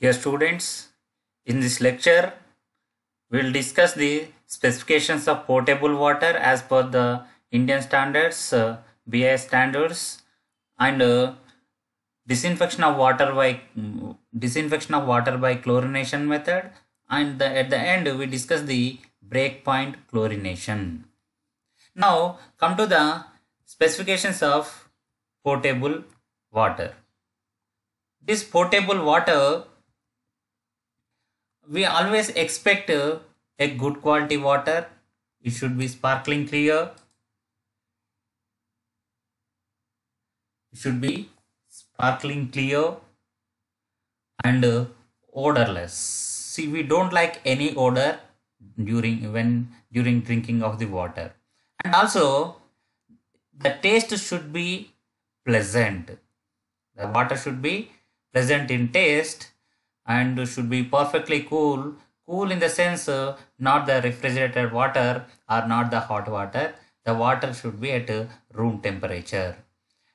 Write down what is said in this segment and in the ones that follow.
Dear students, in this lecture, we will discuss the specifications of potable water as per the Indian standards, uh, BIS standards, and uh, disinfection of water by mm, disinfection of water by chlorination method, and the, at the end we discuss the breakpoint chlorination. Now come to the specifications of potable water. This potable water we always expect uh, a good quality water. It should be sparkling clear. It should be sparkling clear and uh, odorless. See we don't like any odor during when during drinking of the water. And also the taste should be pleasant. The water should be pleasant in taste and should be perfectly cool. Cool in the sense uh, not the refrigerated water or not the hot water. The water should be at uh, room temperature.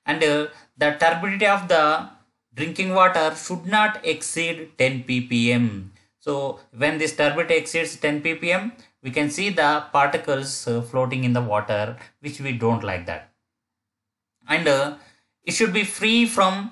And uh, the turbidity of the drinking water should not exceed 10 ppm. So when this turbidity exceeds 10 ppm we can see the particles uh, floating in the water which we don't like that. And uh, it should be free from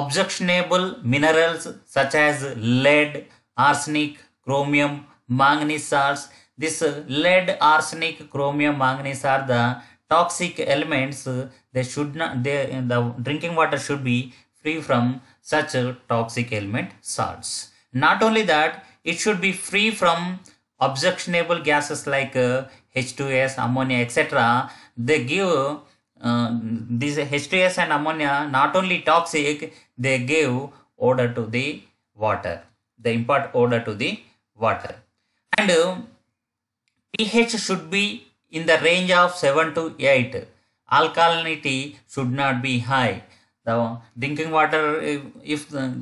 objectionable minerals such as lead, arsenic, chromium, manganese salts. This lead, arsenic, chromium, manganese are the toxic elements. They should not. They, the drinking water should be free from such toxic element salts. Not only that, it should be free from objectionable gases like uh, H2S, ammonia, etc. They give uh, these H2S and ammonia not only toxic, they give odor to the water. They impart odor to the water. And uh, pH should be in the range of 7 to 8. Alkalinity should not be high. The drinking water, if, if the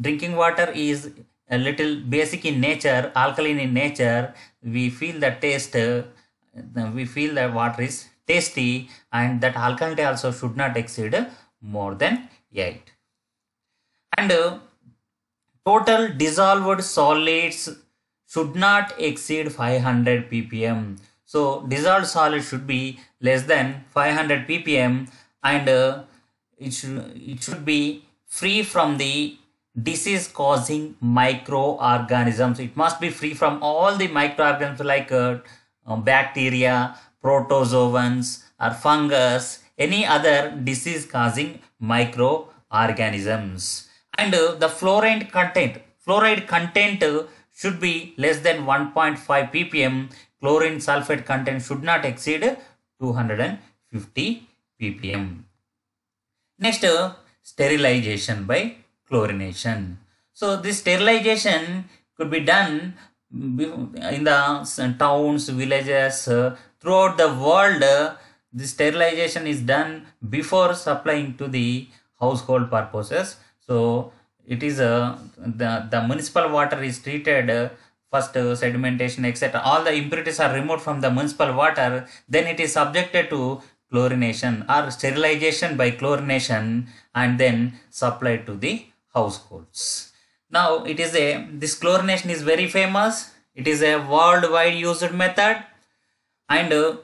drinking water is a little basic in nature, alkaline in nature, we feel the taste, uh, we feel that water is tasty and that alkalinity also should not exceed more than 8 and uh, total dissolved solids should not exceed 500 ppm. So dissolved solid should be less than 500 ppm and uh, it should it should be free from the disease causing microorganisms. It must be free from all the microorganisms like uh, bacteria protozoans or fungus, any other disease causing microorganisms. And uh, the fluoride content, fluoride content uh, should be less than 1.5 ppm. Chlorine sulfate content should not exceed 250 ppm. Next, uh, sterilization by chlorination. So this sterilization could be done in the towns, villages, throughout the world. Uh, the sterilization is done before supplying to the household purposes. So it is uh, the the municipal water is treated. Uh, first uh, sedimentation etc all the impurities are removed from the municipal water then it is subjected to chlorination or sterilization by chlorination and then supplied to the households now it is a this chlorination is very famous it is a worldwide used method and uh,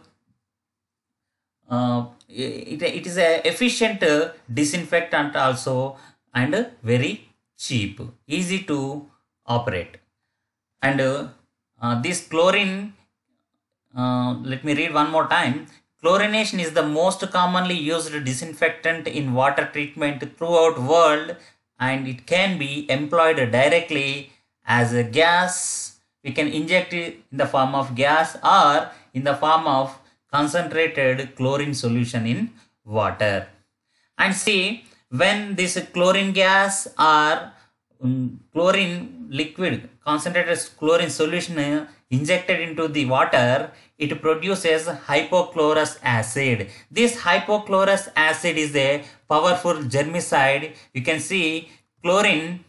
uh, it, it is a efficient uh, disinfectant also and uh, very cheap easy to operate. And uh, this chlorine uh, let me read one more time. Chlorination is the most commonly used disinfectant in water treatment throughout world and it can be employed directly as a gas. We can inject it in the form of gas or in the form of concentrated chlorine solution in water. And see when this chlorine gas or um, chlorine liquid concentrated chlorine solution uh, injected into the water it produces hypochlorous acid. This hypochlorous acid is a powerful germicide. You can see chlorine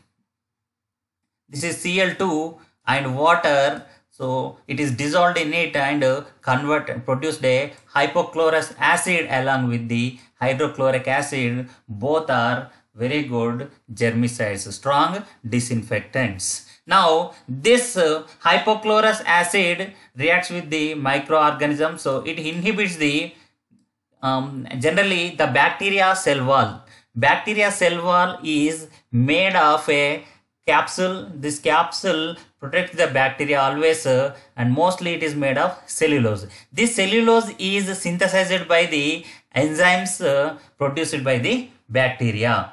this is cl2 and water so it is dissolved in it and uh, convert produced a hypochlorous acid along with the hydrochloric acid both are very good germicides, strong disinfectants. Now, this uh, hypochlorous acid reacts with the microorganism. so it inhibits the um, generally the bacteria cell wall. Bacteria cell wall is made of a capsule. This capsule protects the bacteria always uh, and mostly it is made of cellulose. This cellulose is synthesized by the enzymes uh, produced by the bacteria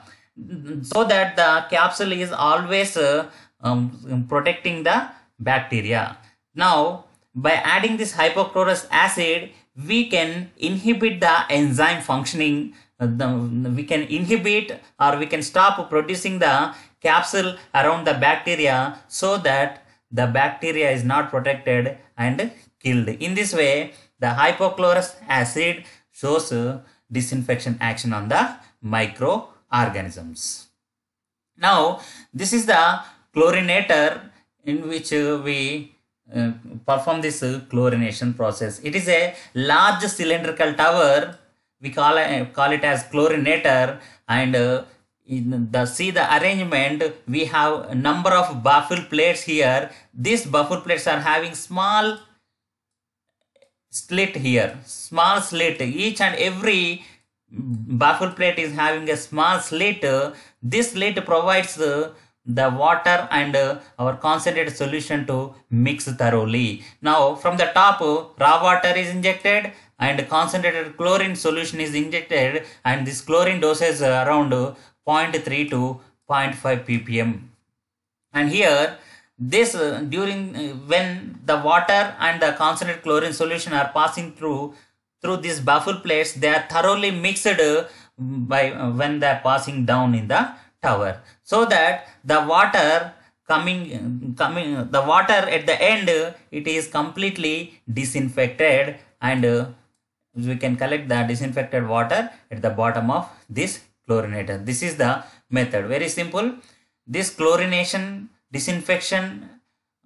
so that the capsule is always uh, um, protecting the bacteria. Now, by adding this hypochlorous acid, we can inhibit the enzyme functioning. Uh, the, we can inhibit or we can stop producing the capsule around the bacteria so that the bacteria is not protected and killed. In this way, the hypochlorous acid shows uh, disinfection action on the microorganisms. Now, this is the chlorinator in which uh, we uh, perform this uh, chlorination process. It is a large cylindrical tower. We call it, call it as chlorinator and uh, in the see the arrangement we have number of baffle plates here. These baffle plates are having small slit here small slit. Each and every baffle plate is having a small slit. This slit provides the water and our concentrated solution to mix thoroughly. Now from the top raw water is injected and concentrated chlorine solution is injected and this chlorine doses around 0.3 to 0.5 ppm. And here this uh, during uh, when the water and the concentrated chlorine solution are passing through through these baffle plates they are thoroughly mixed uh, by uh, when they are passing down in the tower. So that the water coming coming the water at the end it is completely disinfected and uh, we can collect the disinfected water at the bottom of this chlorinator this is the method very simple this chlorination disinfection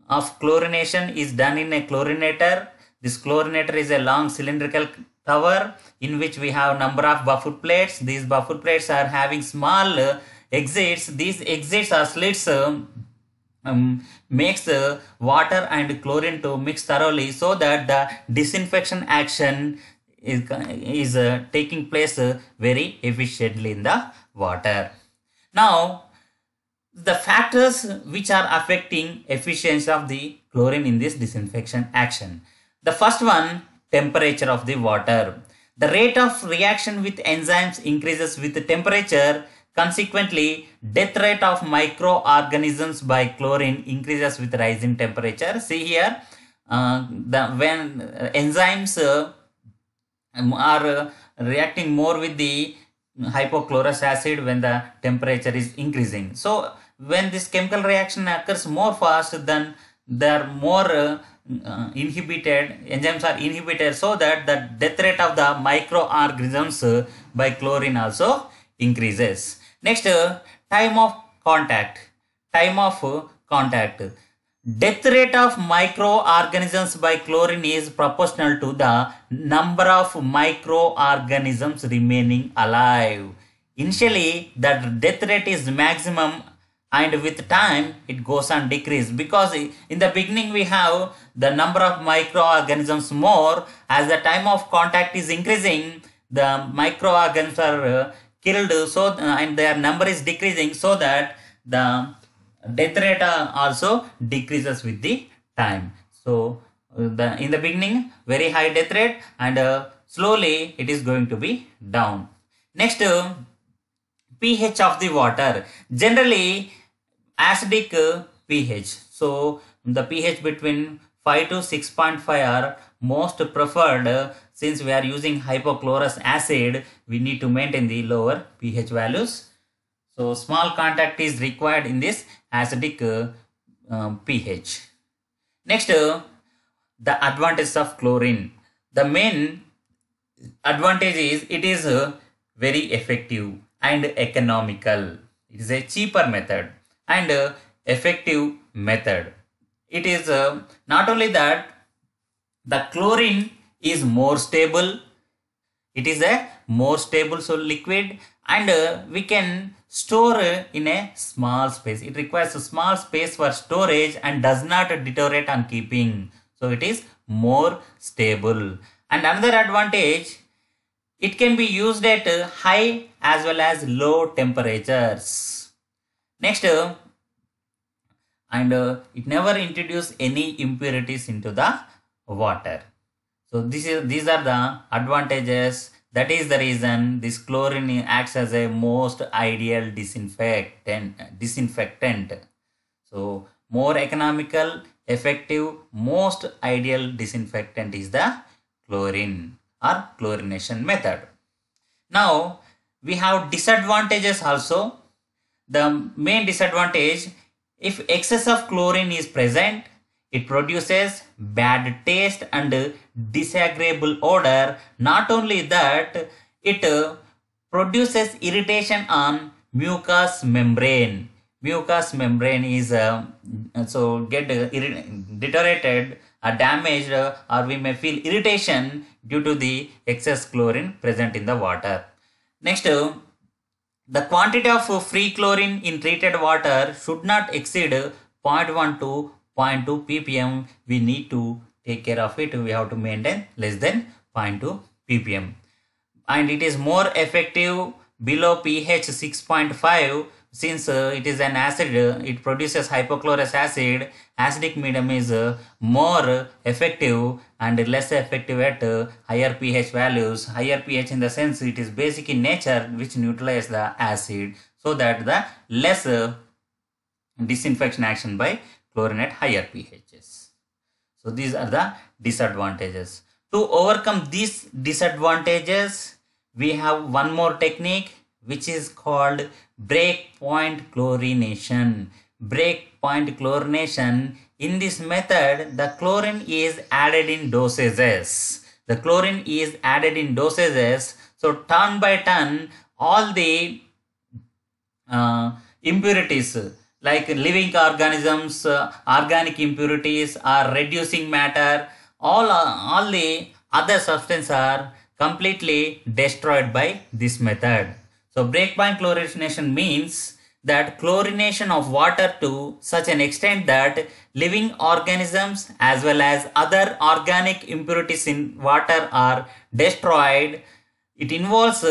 of chlorination is done in a chlorinator. This chlorinator is a long cylindrical tower in which we have number of baffle plates. These baffle plates are having small uh, exits. These exits are slits um, um, makes uh, water and chlorine to mix thoroughly so that the disinfection action is, is uh, taking place uh, very efficiently in the water. Now, the factors which are affecting efficiency of the chlorine in this disinfection action. The first one, temperature of the water. The rate of reaction with enzymes increases with the temperature. Consequently, death rate of microorganisms by chlorine increases with rising temperature. See here, uh, the when uh, enzymes uh, are uh, reacting more with the hypochlorous acid when the temperature is increasing. So when this chemical reaction occurs more fast then they are more uh, uh, inhibited enzymes are inhibited so that the death rate of the microorganisms uh, by chlorine also increases. Next time of contact. Time of contact death rate of microorganisms by chlorine is proportional to the number of microorganisms remaining alive. Initially the death rate is maximum and with time it goes on decrease because in the beginning we have the number of microorganisms more. As the time of contact is increasing the microorganisms are uh, killed so uh, and their number is decreasing so that the death rate uh, also decreases with the time so uh, the in the beginning very high death rate and uh, slowly it is going to be down next uh, ph of the water generally acidic pH. So the pH between 5 to 6.5 are most preferred since we are using hypochlorous acid we need to maintain the lower pH values. So small contact is required in this acidic uh, pH. Next uh, the advantage of chlorine. The main advantage is it is uh, very effective and economical. It is a cheaper method and uh, effective method. It is not only that the chlorine is more stable. It is a more stable so liquid and we can store in a small space. It requires a small space for storage and does not deteriorate on keeping. So it is more stable. And another advantage, it can be used at high as well as low temperatures. Next, and it never introduce any impurities into the water. So this is these are the advantages that is the reason this chlorine acts as a most ideal disinfectant. disinfectant. So more economical, effective, most ideal disinfectant is the chlorine or chlorination method. Now we have disadvantages also. The main disadvantage if excess of chlorine is present, it produces bad taste and disagreeable odor. Not only that, it produces irritation on mucous membrane. Mucous membrane is uh, so get deteriorated or damaged or we may feel irritation due to the excess chlorine present in the water. Next, the quantity of free chlorine in treated water should not exceed 0.1 to 0.2 ppm. We need to take care of it. We have to maintain less than 0.2 ppm. And it is more effective below pH 6.5 since uh, it is an acid, uh, it produces hypochlorous acid. Acidic medium is uh, more effective and less effective at uh, higher pH values. Higher pH in the sense it is basic in nature which neutralize the acid so that the less uh, disinfection action by chlorine at higher pHs. So these are the disadvantages. To overcome these disadvantages, we have one more technique which is called breakpoint chlorination. Breakpoint chlorination. In this method, the chlorine is added in dosages. The chlorine is added in dosages. So turn by turn, all the uh, impurities like living organisms, uh, organic impurities or reducing matter, all, all the other substances are completely destroyed by this method. So breakpoint chlorination means that chlorination of water to such an extent that living organisms as well as other organic impurities in water are destroyed. It involves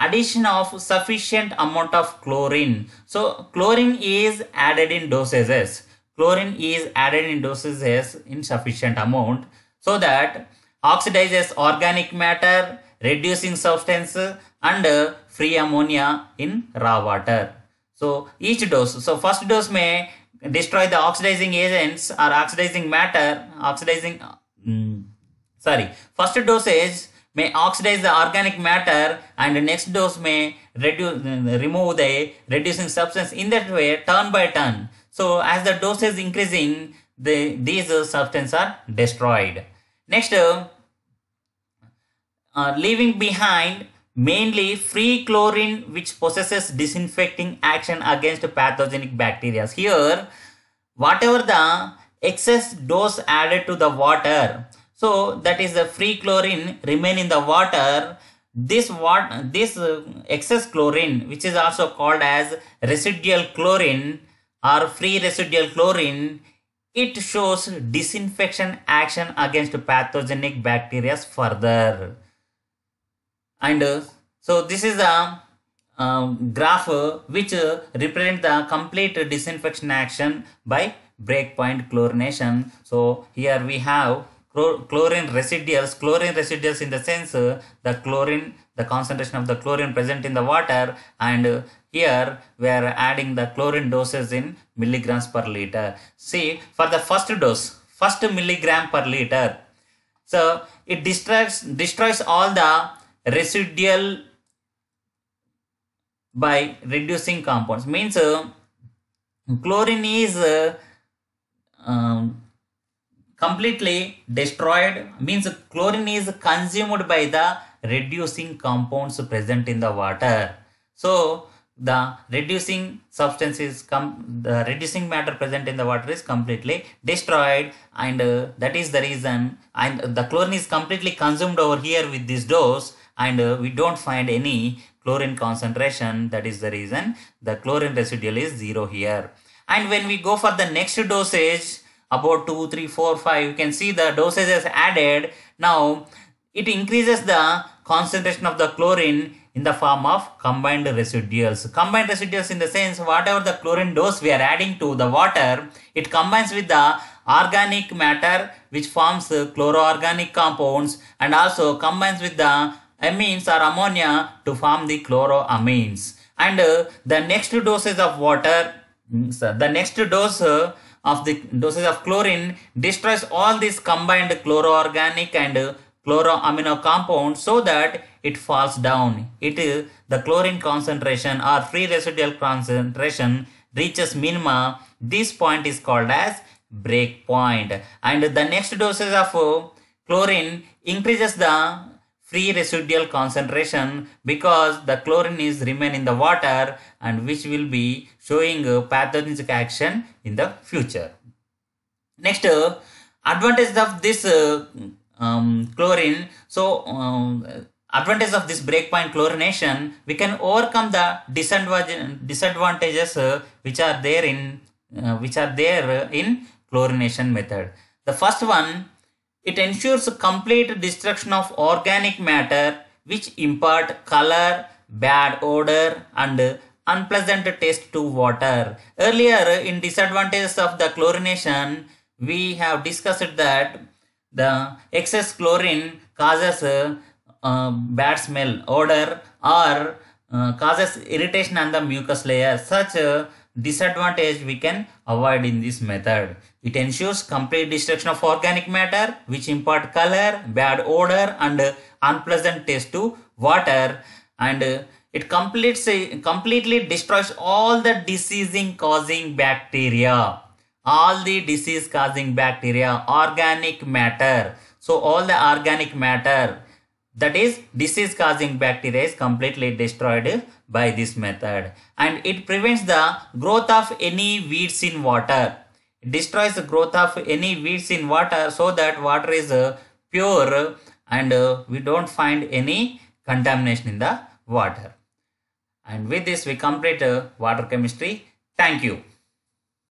addition of sufficient amount of chlorine. So chlorine is added in dosages. Chlorine is added in dosages in sufficient amount so that oxidizes organic matter, reducing substance and free ammonia in raw water. So each dose, so first dose may destroy the oxidizing agents or oxidizing matter, oxidizing, mm, sorry, first dosage may oxidize the organic matter and the next dose may reduce, remove the reducing substance in that way turn by turn. So as the dose is increasing, the, these substances are destroyed. Next, uh, leaving behind mainly free chlorine which possesses disinfecting action against pathogenic bacteria. Here, whatever the excess dose added to the water, so that is the free chlorine remain in the water. This what this uh, excess chlorine, which is also called as residual chlorine or free residual chlorine, it shows disinfection action against pathogenic bacteria further and uh, so this is a um, graph uh, which uh, represent the complete disinfection action by breakpoint chlorination. So here we have chlorine residuals, chlorine residuals in the sense uh, the chlorine, the concentration of the chlorine present in the water and uh, here we are adding the chlorine doses in milligrams per liter. See for the first dose, first milligram per liter. So it destroys, destroys all the residual by reducing compounds means uh, chlorine is uh, um, completely destroyed means chlorine is consumed by the reducing compounds present in the water. So the reducing substance is com the reducing matter present in the water is completely destroyed and uh, that is the reason and the chlorine is completely consumed over here with this dose and uh, we don't find any chlorine concentration. That is the reason the chlorine residual is zero here. And when we go for the next dosage about 2 3 4 5 you can see the dosage is added now it increases the concentration of the chlorine in the form of combined residuals. Combined residuals in the sense whatever the chlorine dose we are adding to the water, it combines with the organic matter which forms chloroorganic compounds and also combines with the amines or ammonia to form the chloroamines. And uh, the next dosage of water, the next dose uh, of the dosage of chlorine destroys all these combined chloroorganic and chloroamino compounds so that it falls down. It is the chlorine concentration or free residual concentration reaches minima. This point is called as break point. And the next dosage of chlorine increases the free residual concentration because the chlorine is remain in the water and which will be showing pathogenic action in the future. Next, advantage of this um, chlorine. So, um, advantage of this breakpoint chlorination, we can overcome the disadvantages uh, which are there in uh, which are there in chlorination method. The first one, it ensures complete destruction of organic matter which impart color, bad odor and unpleasant taste to water. Earlier in disadvantages of the chlorination, we have discussed that the excess chlorine causes uh, bad smell, odor or uh, causes irritation on the mucus layer. Such a disadvantage we can avoid in this method. It ensures complete destruction of organic matter which impart color, bad odor and unpleasant taste to water and it completes, completely destroys all the diseasing causing bacteria all the disease causing bacteria, organic matter. So all the organic matter that is disease causing bacteria is completely destroyed by this method and it prevents the growth of any weeds in water. It destroys the growth of any weeds in water so that water is uh, pure and uh, we don't find any contamination in the water. And with this we complete uh, water chemistry. Thank you.